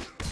team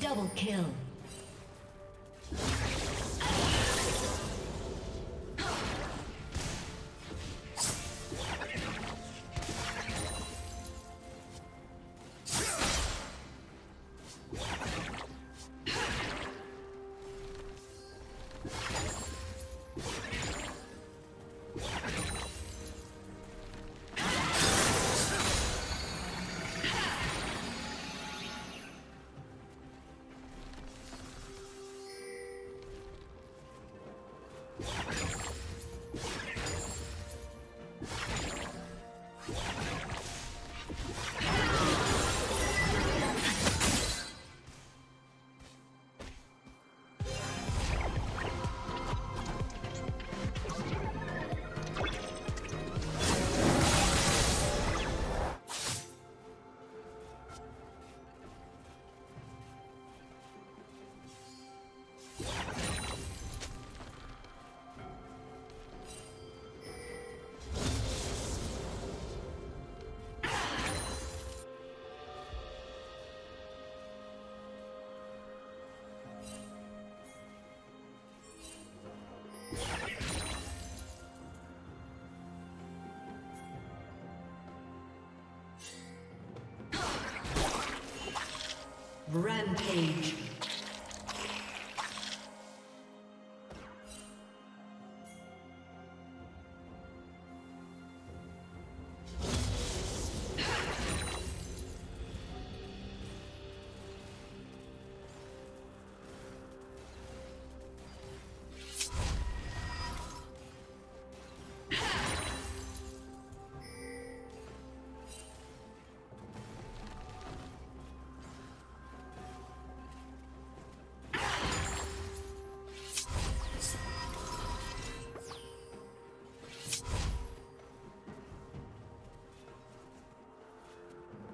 double kill. Rampage.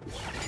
Yeah.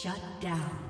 Shut down.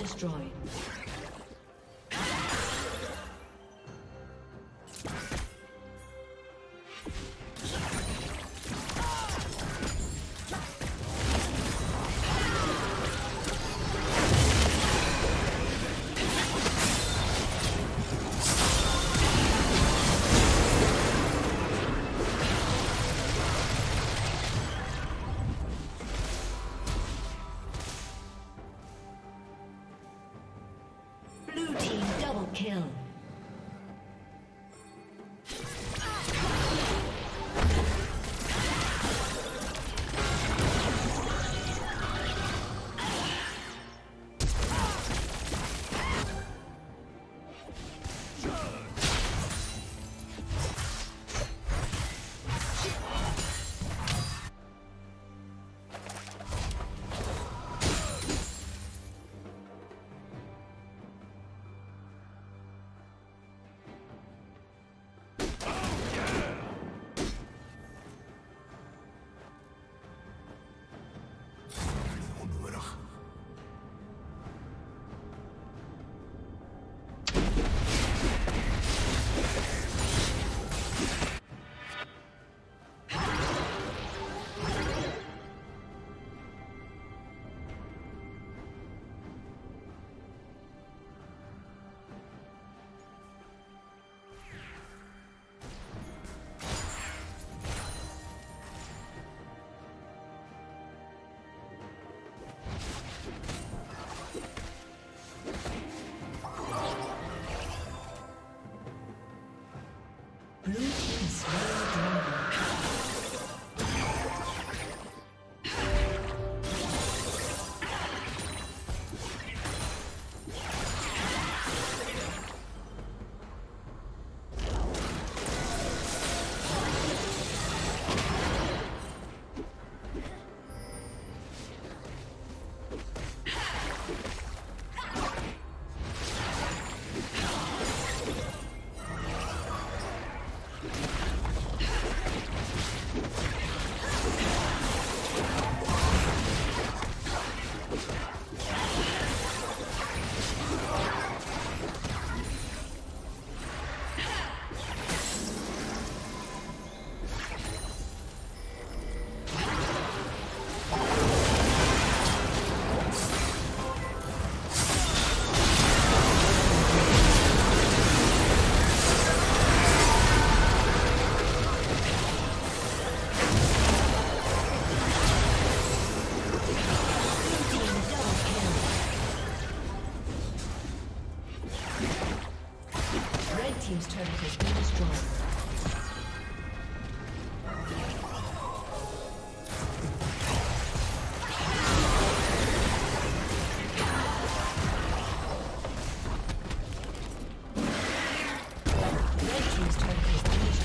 destroyed.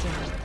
soon.